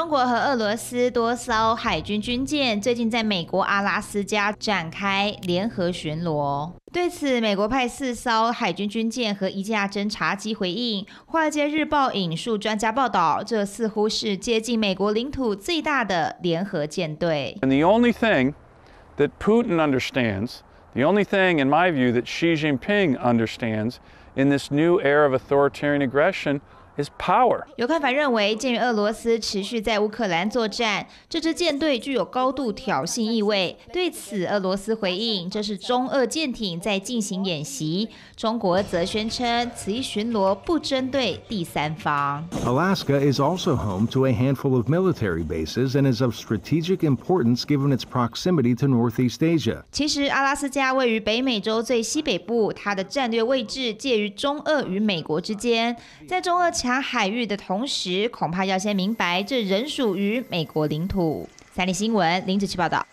中国和俄罗斯多艘海军军舰最近在美国阿拉斯加展开联合巡逻。对此，美国派四艘海军军舰和一架侦察机回应。《华尔街日报》引述专家报道，这似乎是接近美国领土最大的联合舰队。And the only thing that Putin understands, the only thing, in my view, that Xi Jinping understands in this new era of authoritarian aggression. Is power. 有看法认为，鉴于俄罗斯持续在乌克兰作战，这支舰队具有高度挑衅意味。对此，俄罗斯回应，这是中俄舰艇在进行演习。中国则宣称，此一巡逻不针对第三方。Alaska is also home to a handful of military bases and is of strategic importance given its proximity to Northeast Asia. 其实，阿拉斯加位于北美洲最西北部，它的战略位置介于中俄与美国之间，在中俄抢。海域的同时，恐怕要先明白，这仍属于美国领土。三立新闻林子琪报道。